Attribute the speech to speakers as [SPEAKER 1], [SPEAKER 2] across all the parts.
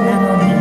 [SPEAKER 1] なのに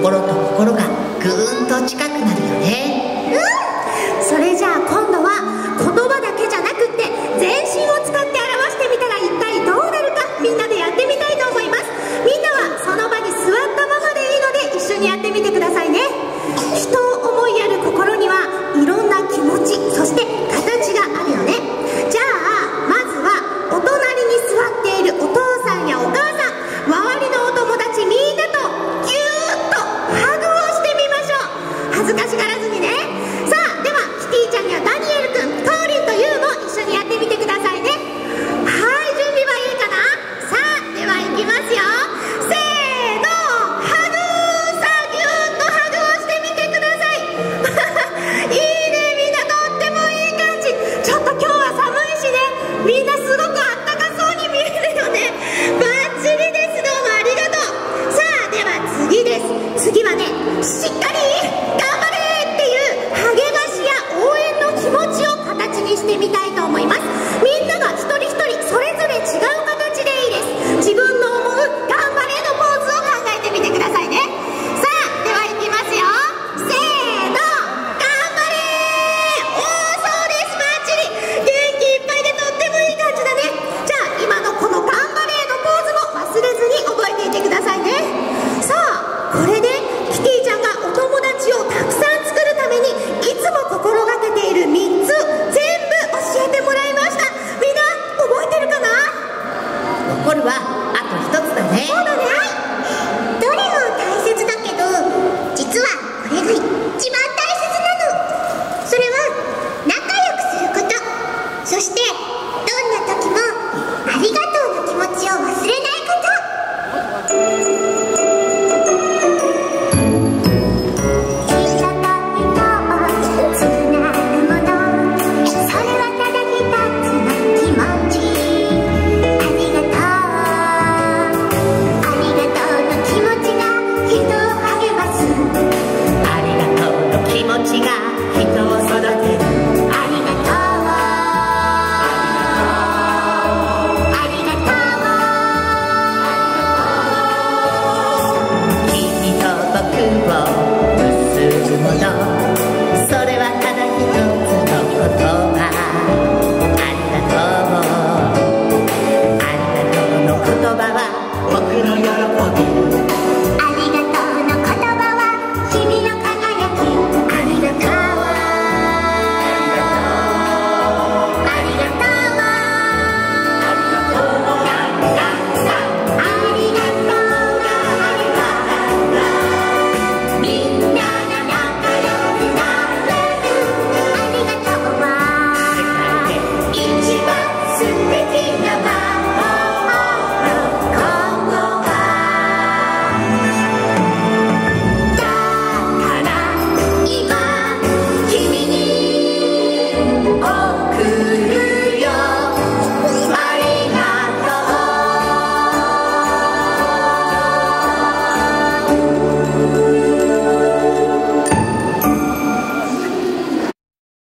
[SPEAKER 1] 心と心がぐーんと近くなるよね。
[SPEAKER 2] 恥ずかしがらずにね。さあではキティちゃんにはダニエル君トーリンとユウも一緒にやってみてくださいね。はい準備はいいかな？さあではいきますよ。せーのハグさあギューとハグをしてみてください。いいねみんなとってもいい感じ。ちょっと今日は寒いしね。みんなすごくあったかそうに見えるよねバッチリです。どうもありがとう。さあでは次です。次はねしっかり頑張